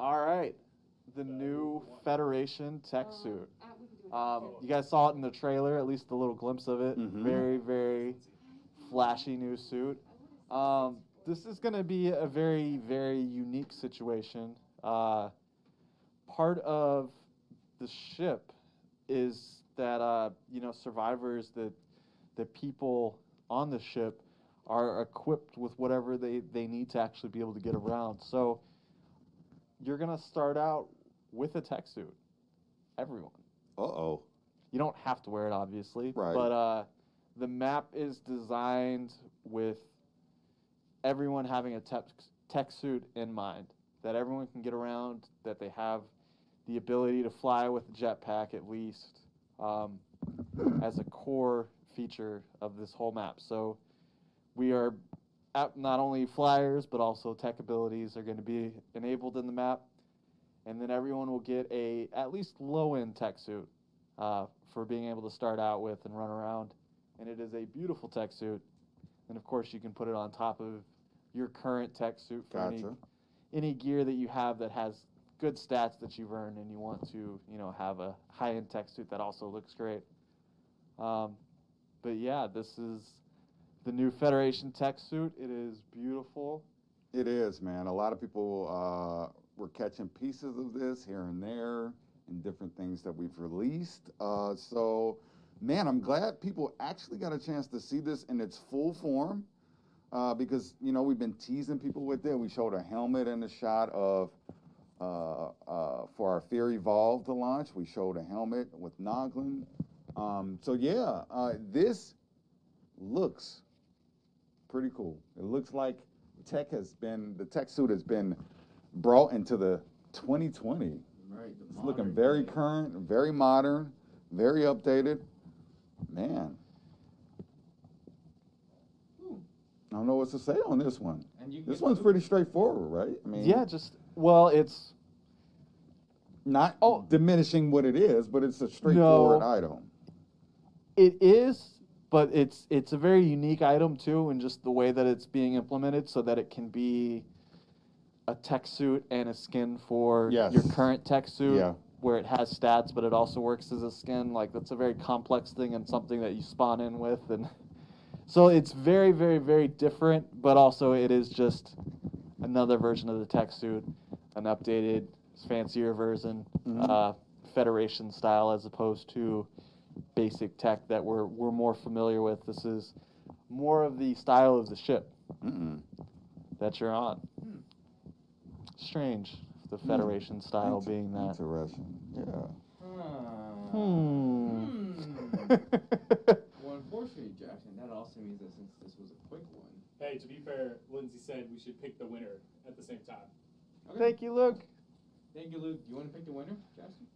All right, the new Federation Tek Uh, suit. uh, we can do it. Um, you guys saw it in the trailer, at least a little glimpse of it. Mhm. Very, very flashy new suit. Um, this is going to be a very, very unique situation. Uh, part of the ship is that uh, you know survivors, that the people on the ship are equipped with whatever they, they need to actually be able to get around. So you're going to start out with a Tek suit. Everyone. Uh oh. You don't have to wear it, obviously. Right. But uh, the map is designed with everyone having a Tek, Tek suit in mind. That everyone can get around, that they have the ability to fly with a jetpack at least um, as a core feature of this whole map. So we are not only flyers, but also Tek abilities are going to be enabled in the map. And then everyone will get a at least low end Tek suit uh, for being able to start out with and run around. And it is a beautiful Tek suit. And of course, you can put it on top of your current Tek suit for any, any gear that you have that has good stats that you've earned and you want to, you know, have a high end Tek suit that also looks great. Um, but yeah, this is the new Federation Tek suit. It is beautiful. It is, man. A lot of people uh, were catching pieces of this here and there and different things that we've released. Uh, so, man, I'm glad people actually got a chance to see this in its full form uh, because, you know, we've been teasing people with it. We showed a helmet and a shot of. Uh, uh, for our Fear Evolved to launch, we showed a helmet with Noglin. Um, so yeah, uh, this looks pretty cool. It looks like Tek has been the Tek suit has been brought into the 2020. Right. It's looking very current, very modern, very updated. Man, I don't know what to say on this one. And you This one's pretty straightforward, right? I mean, Yeah, just well, it's not Oh. diminishing what it is, but it's a straightforward No. item. It is, but it's it's a very unique item too, and just the way that it's being implemented, so that it can be a Tek suit and a skin for your current Tek suit, Yeah. where it has stats, but it also works as a skin. Like that's a very complex thing and something that you spawn in with, and so it's very, very, very different. But also, it is just another version of the Tek suit, an updated, fancier version, Mhm. uh, Federation style, as opposed to basic Tek that we're we're more familiar with. This is more of the style of the ship Mm-mm. that you're on. Hmm. Strange, the Federation style Inter- being that. Interesting. Yeah. Ah. Hmm. Hmm. well, unfortunately, Jackson, that also means that since this was a quick one. Hey, to be fair, Lindsay said we should pick the winner at the same time. Okay. Thank you, Luke. Thank you, Luke. Do you want to pick the winner, Jackson?